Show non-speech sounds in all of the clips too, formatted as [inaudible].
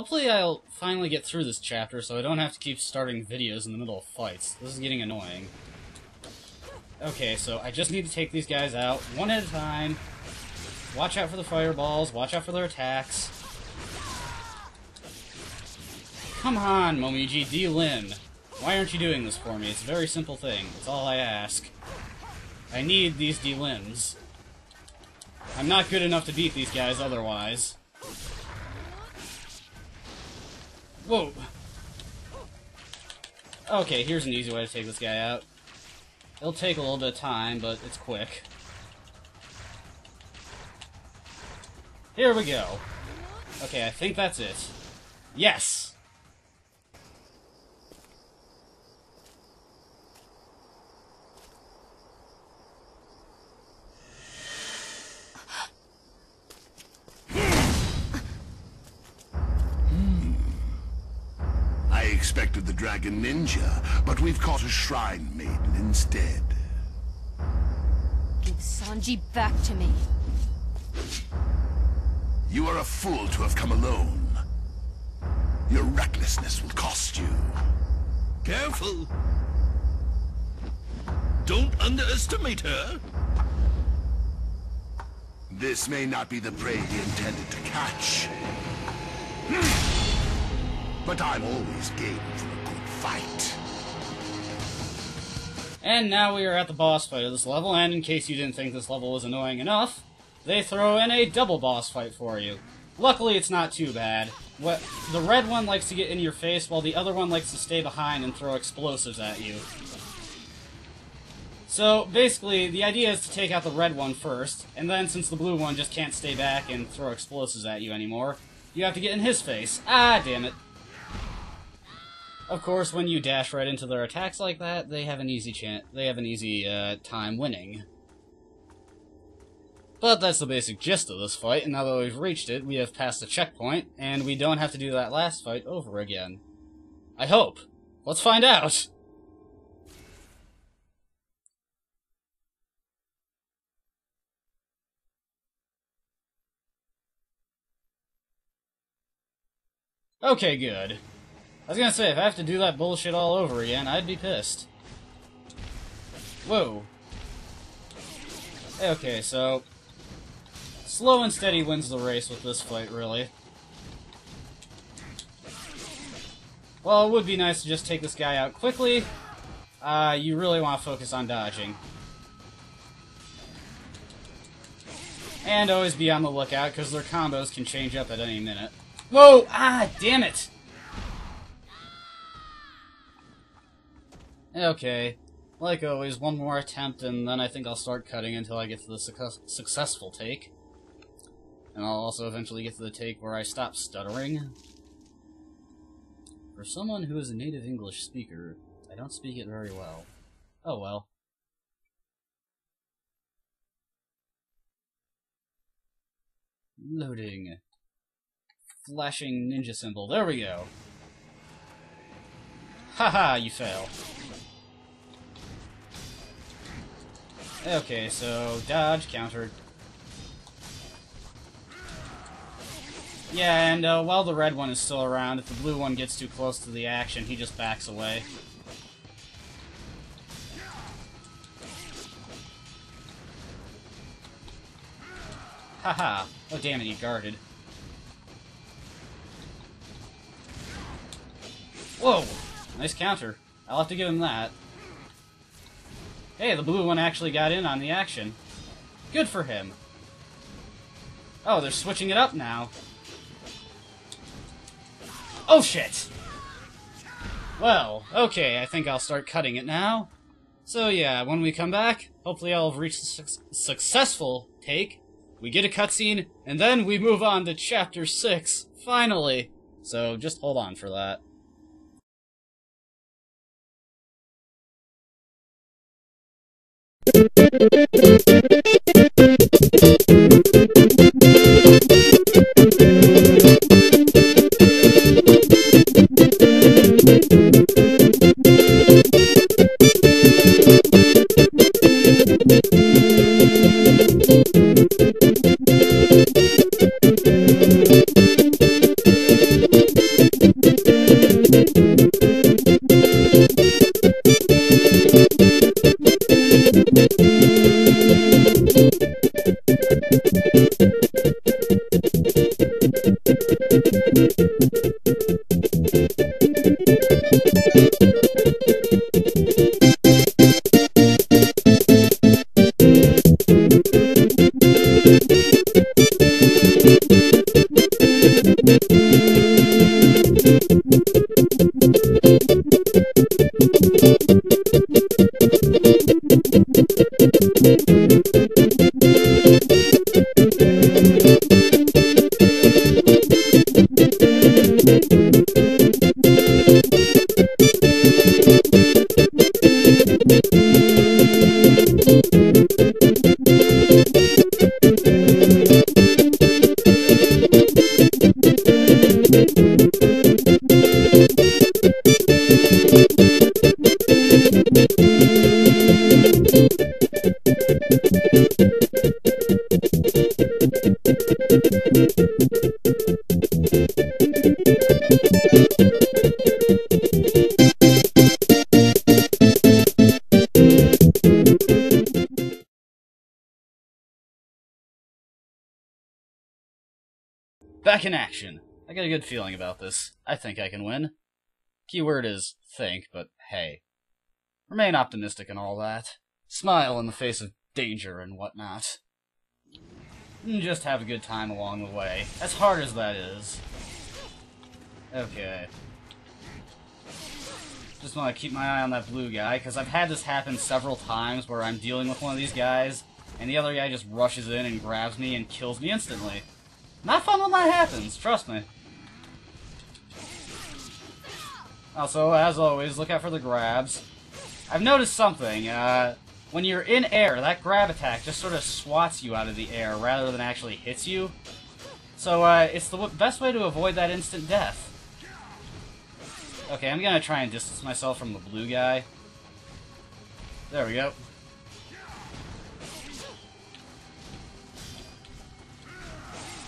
Hopefully I'll finally get through this chapter so I don't have to keep starting videos in the middle of fights. This is getting annoying. Okay, so I just need to take these guys out one at a time. Watch out for the fireballs, watch out for their attacks. Come on, Momiji delimb. Why aren't you doing this for me? It's a very simple thing. It's all I ask. I need these delimbs. I'm not good enough to beat these guys otherwise. Whoa. Okay, here's an easy way to take this guy out. It'll take a little bit of time, but it's quick. Here we go. Okay, I think that's it. Yes! I expected the Dragon Ninja, but we've caught a Shrine Maiden instead. Give Sanji back to me. You are a fool to have come alone. Your recklessness will cost you. Careful. Don't underestimate her. This may not be the prey he intended to catch. Hmm. But I'm always game for a good fight. And now we are at the boss fight of this level, and in case you didn't think this level was annoying enough, they throw in a double boss fight for you. Luckily, it's not too bad. What The red one likes to get in your face, while the other one likes to stay behind and throw explosives at you. So, basically, the idea is to take out the red one first, and then since the blue one just can't stay back and throw explosives at you anymore, you have to get in his face. Ah, damn it. Of course, when you dash right into their attacks like that, they have an easy chance. They have an easy uh, time winning. But that's the basic gist of this fight, and now that we've reached it, we have passed the checkpoint, and we don't have to do that last fight over again. I hope. Let's find out. Okay, good. I was gonna say, if I have to do that bullshit all over again, I'd be pissed. Whoa. Okay, so... Slow and steady wins the race with this fight, really. Well, it would be nice to just take this guy out quickly. Uh, you really want to focus on dodging. And always be on the lookout, because their combos can change up at any minute. Whoa! Ah, damn it! Eh, okay. Like always, one more attempt, and then I think I'll start cutting until I get to the success successful take. And I'll also eventually get to the take where I stop stuttering. For someone who is a native English speaker, I don't speak it very well. Oh well. Loading. Flashing ninja symbol. There we go. Haha, you fail. Okay, so dodge, counter. Yeah, and uh, while the red one is still around, if the blue one gets too close to the action, he just backs away. Haha. oh damn it, he guarded. Whoa! Nice counter. I'll have to give him that. Hey, the blue one actually got in on the action. Good for him. Oh, they're switching it up now. Oh shit! Well, okay, I think I'll start cutting it now. So yeah, when we come back, hopefully I'll have reached a su successful take. We get a cutscene, and then we move on to Chapter 6, finally! So just hold on for that. Thank you. Back in action. I got a good feeling about this. I think I can win. Keyword is think, but hey. Remain optimistic and all that. Smile in the face of danger and whatnot. And just have a good time along the way, as hard as that is. Okay. Just want to keep my eye on that blue guy, because I've had this happen several times where I'm dealing with one of these guys, and the other guy just rushes in and grabs me and kills me instantly. Not fun when that happens, trust me. Also, as always, look out for the grabs. I've noticed something, uh, when you're in air, that grab attack just sort of swats you out of the air rather than actually hits you. So, uh, it's the best way to avoid that instant death. Okay, I'm gonna try and distance myself from the blue guy. There we go.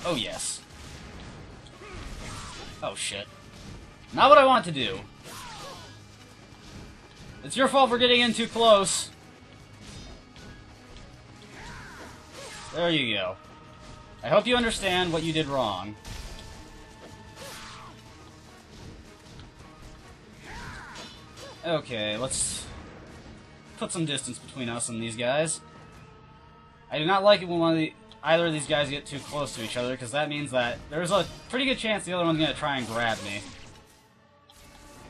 Oh, yes. Oh, shit. Not what I want to do. It's your fault for getting in too close. There you go. I hope you understand what you did wrong. Okay, let's put some distance between us and these guys. I do not like it when one of the either of these guys get too close to each other, because that means that there's a pretty good chance the other one's going to try and grab me.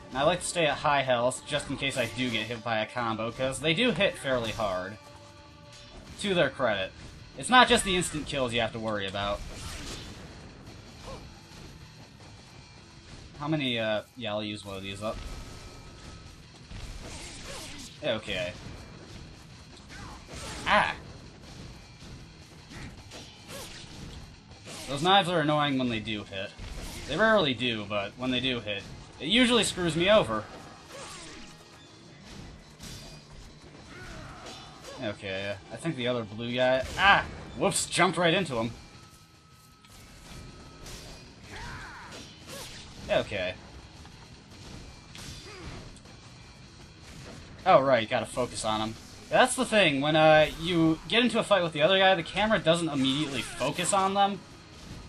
And I like to stay at high health, just in case I do get hit by a combo, because they do hit fairly hard. To their credit. It's not just the instant kills you have to worry about. How many, uh, yeah, I'll use one of these up. Okay. Ah! Those knives are annoying when they do hit. They rarely do, but when they do hit, it usually screws me over. Okay, I think the other blue guy... Ah! Whoops, jumped right into him. Okay. Oh, right, gotta focus on him. That's the thing, when uh, you get into a fight with the other guy, the camera doesn't immediately focus on them.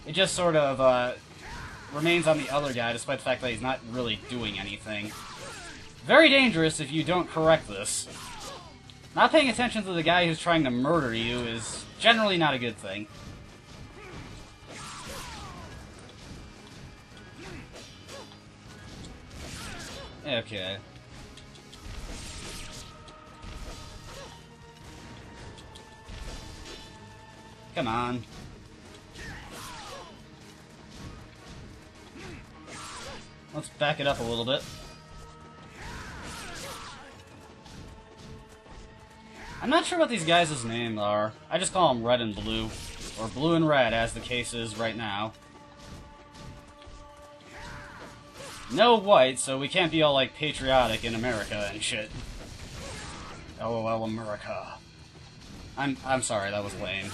It just sort of uh, remains on the other guy, despite the fact that he's not really doing anything. Very dangerous if you don't correct this. Not paying attention to the guy who's trying to murder you is generally not a good thing. Okay. Come on. Let's back it up a little bit. I'm not sure what these guys' names are. I just call them Red and Blue. Or Blue and Red, as the case is right now. No white, so we can't be all, like, patriotic in America and shit. LOL America. I'm, I'm sorry, that was lame.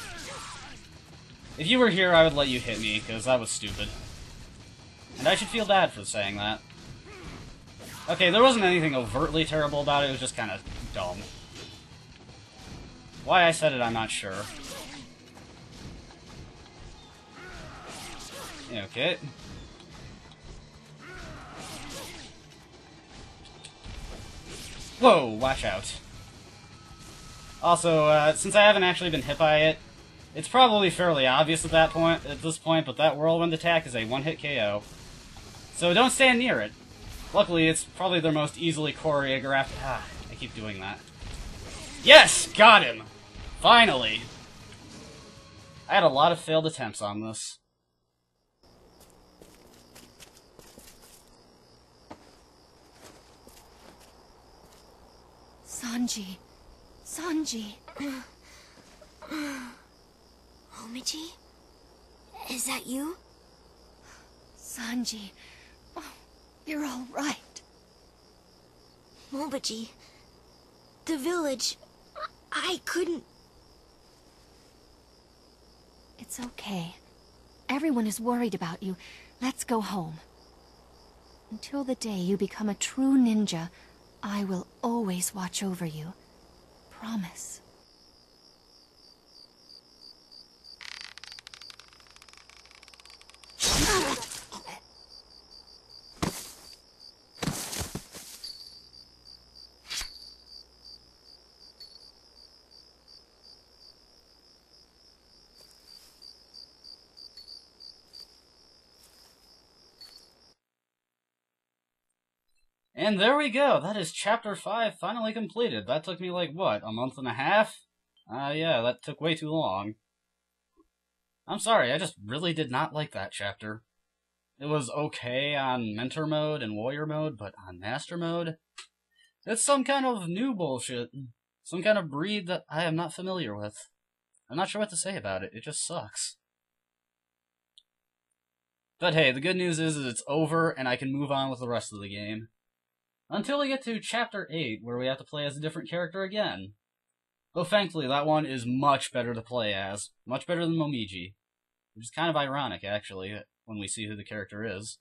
If you were here, I would let you hit me, because that was stupid. And I should feel bad for saying that. Okay, there wasn't anything overtly terrible about it, it was just kind of dumb. Why I said it, I'm not sure. Okay. Whoa, watch out. Also, uh, since I haven't actually been hit by it, it's probably fairly obvious at that point, at this point, but that whirlwind attack is a one-hit KO. So don't stand near it. Luckily, it's probably their most easily choreographed. Ah, I keep doing that. Yes! Got him! Finally! I had a lot of failed attempts on this. Sanji. Sanji. Momiji? Is that you? Sanji. You're all right. Momiji. The village. I couldn't. It's okay. Everyone is worried about you. Let's go home. Until the day you become a true ninja, I will always watch over you. Promise. And there we go. That is chapter 5 finally completed. That took me like, what, a month and a half? Uh, yeah, that took way too long. I'm sorry, I just really did not like that chapter. It was okay on mentor mode and warrior mode, but on master mode, it's some kind of new bullshit. Some kind of breed that I am not familiar with. I'm not sure what to say about it. It just sucks. But hey, the good news is, is it's over and I can move on with the rest of the game. Until we get to Chapter 8, where we have to play as a different character again. Though thankfully, that one is much better to play as. Much better than Momiji. Which is kind of ironic, actually, when we see who the character is.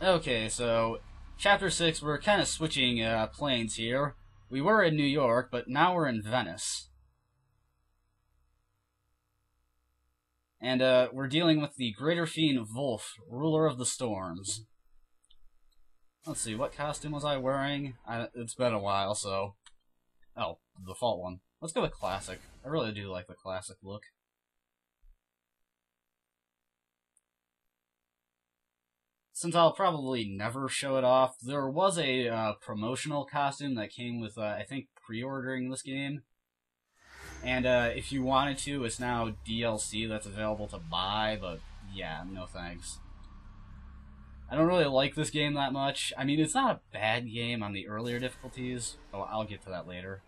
Okay, so Chapter 6, we're kind of switching uh, planes here. We were in New York, but now we're in Venice. And uh, we're dealing with the Greater Fiend Wolf, ruler of the storms. Let's see, what costume was I wearing? I, it's been a while, so... Oh, the default one. Let's go with classic. I really do like the classic look. Since I'll probably never show it off, there was a uh, promotional costume that came with, uh, I think, pre-ordering this game. And uh, if you wanted to, it's now DLC that's available to buy, but yeah, no thanks. I don't really like this game that much. I mean, it's not a bad game on the earlier difficulties. Oh, I'll get to that later.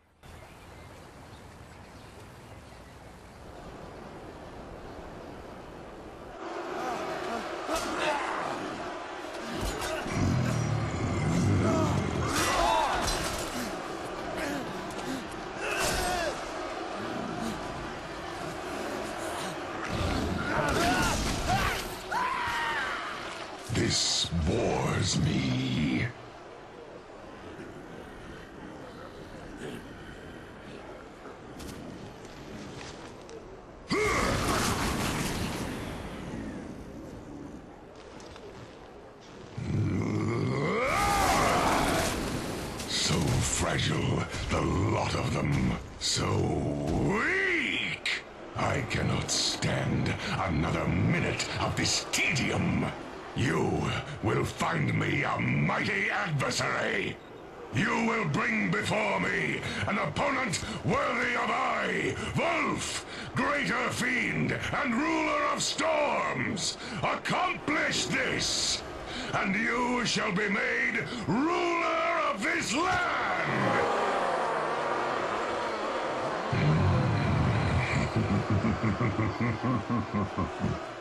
This bores me. So fragile, the lot of them. So weak! I cannot stand another minute of this tedium. You will find me a mighty adversary. You will bring before me an opponent worthy of I, Wolf, greater fiend and ruler of storms. Accomplish this, and you shall be made ruler of this land! [laughs]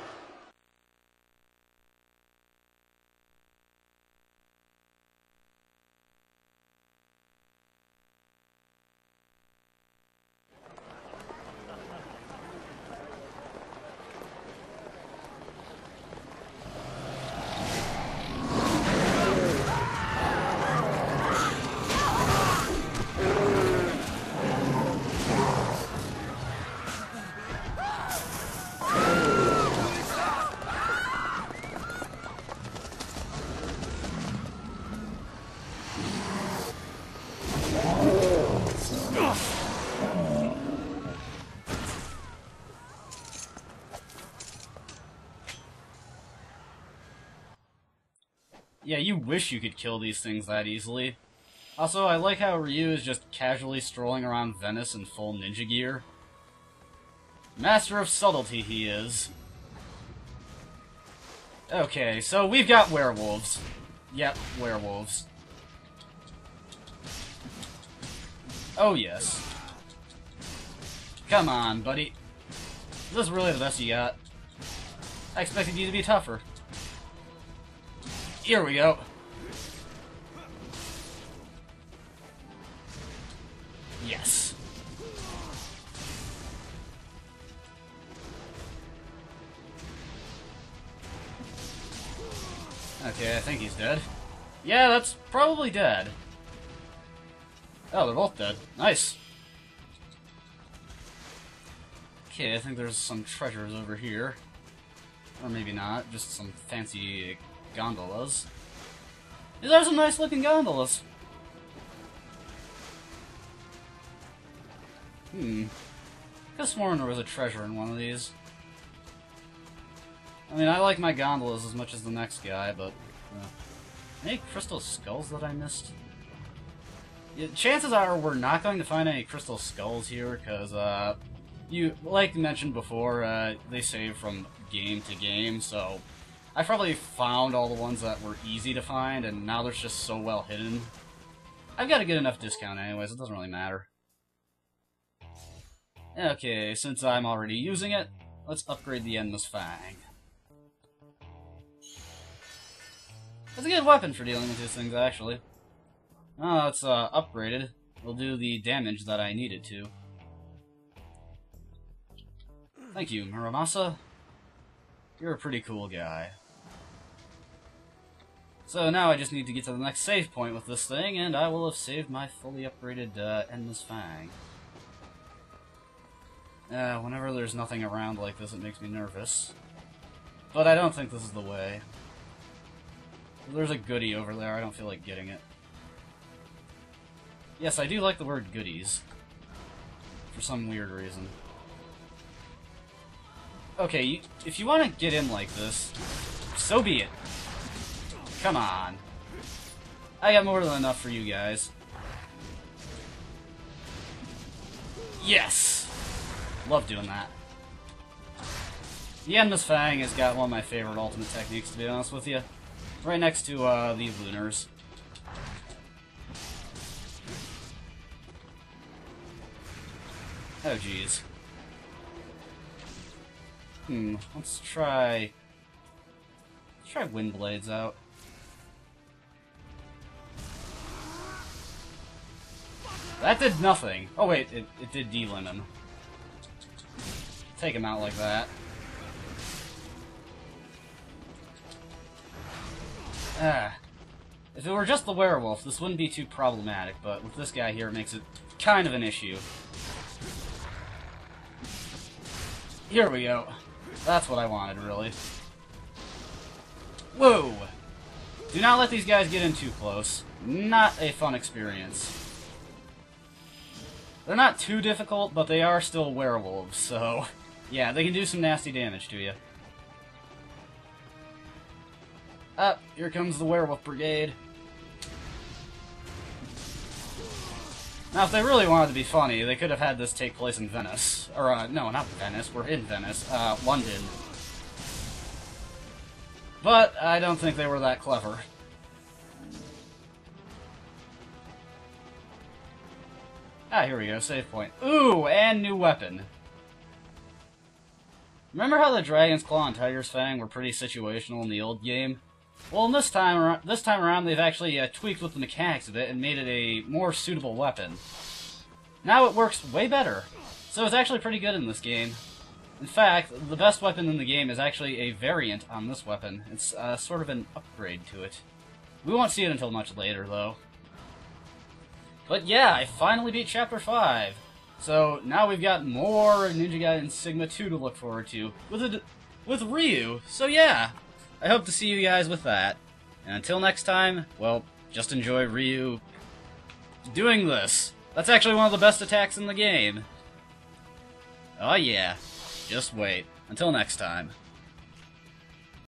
Yeah, you wish you could kill these things that easily. Also, I like how Ryu is just casually strolling around Venice in full ninja gear. Master of subtlety he is. Okay, so we've got werewolves. Yep, werewolves. Oh yes. Come on, buddy. This is really the best you got. I expected you to be tougher. Here we go. Yes. Okay, I think he's dead. Yeah, that's probably dead. Oh, they're both dead. Nice. Okay, I think there's some treasures over here. Or maybe not, just some fancy gondolas. These are some nice looking gondolas. Hmm. Have sworn there was a treasure in one of these. I mean, I like my gondolas as much as the next guy, but... Uh, any crystal skulls that I missed? Yeah, chances are we're not going to find any crystal skulls here, because, uh... You, like mentioned before, uh, they save from game to game, so... I probably found all the ones that were easy to find, and now they're just so well hidden. I've got a good enough discount anyways, it doesn't really matter. Okay, since I'm already using it, let's upgrade the Enma's Fang. It's a good weapon for dealing with these things, actually. Oh, it's uh, upgraded. Will do the damage that I needed to. Thank you, Muramasa. You're a pretty cool guy. So now I just need to get to the next save point with this thing, and I will have saved my fully upgraded uh, Enma's Fang. Uh, whenever there's nothing around like this, it makes me nervous. But I don't think this is the way. There's a goodie over there, I don't feel like getting it. Yes, I do like the word goodies. For some weird reason. Okay, you, if you want to get in like this, so be it. Come on. I got more than enough for you guys. Yes! Love doing that. The Enma's Fang has got one of my favorite ultimate techniques, to be honest with you. Right next to uh, the Lunars. Oh, jeez. Hmm, let's try... Let's try Wind Blades out. That did nothing. Oh wait, it, it did delimit him. Take him out like that. Ah. If it were just the werewolf, this wouldn't be too problematic, but with this guy here, it makes it kind of an issue. Here we go. That's what I wanted, really. Whoa! Do not let these guys get in too close. Not a fun experience. They're not too difficult, but they are still werewolves, so... [laughs] Yeah, they can do some nasty damage to you. Up, here comes the werewolf brigade. Now, if they really wanted to be funny, they could have had this take place in Venice. Or, uh, no, not Venice, we're in Venice. Uh, London. But, I don't think they were that clever. Ah, here we go, save point. Ooh, and new weapon. Remember how the Dragon's Claw and Tiger's Fang were pretty situational in the old game? Well, this time, this time around, they've actually uh, tweaked with the mechanics of it and made it a more suitable weapon. Now it works way better, so it's actually pretty good in this game. In fact, the best weapon in the game is actually a variant on this weapon. It's uh, sort of an upgrade to it. We won't see it until much later, though. But yeah, I finally beat Chapter 5. So now we've got more Ninja Gaiden Sigma 2 to look forward to with a, with Ryu. So yeah, I hope to see you guys with that. And until next time, well, just enjoy Ryu doing this. That's actually one of the best attacks in the game. Oh yeah. Just wait. Until next time.